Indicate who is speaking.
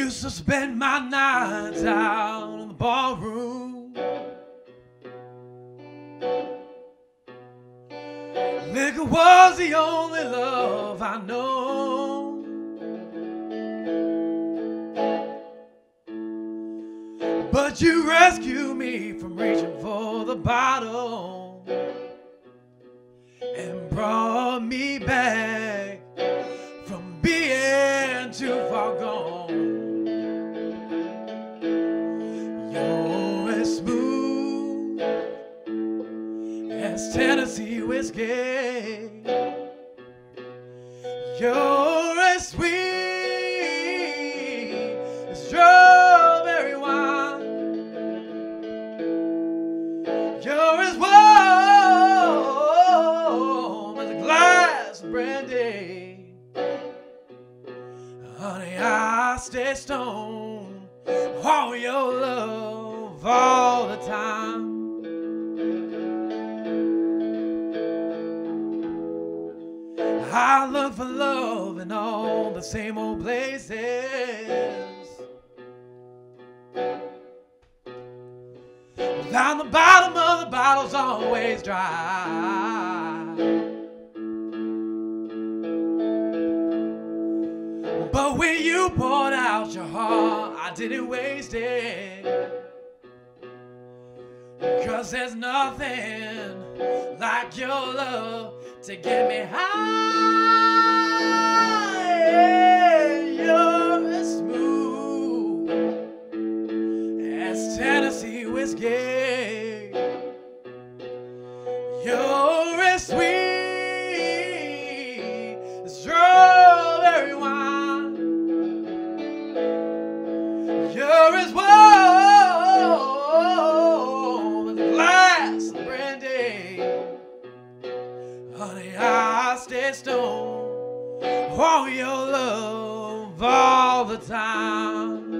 Speaker 1: Used to spend my nights out in the ballroom. Liquor was the only love I know. But you rescued me from reaching for the bottle and brought me back from being too far gone. As Tennessee whiskey. You're as sweet as strawberry wine. You're as warm as a glass of brandy. Honey, I stay stoned on your love all the time. I look for love in all the same old places. Down the bottom of the bottle's always dry. But when you poured out your heart, I didn't waste it. Cause there's nothing like your love to get me high. You're as smooth as Tennessee whiskey. Honey, I stay stoned on your love all the time.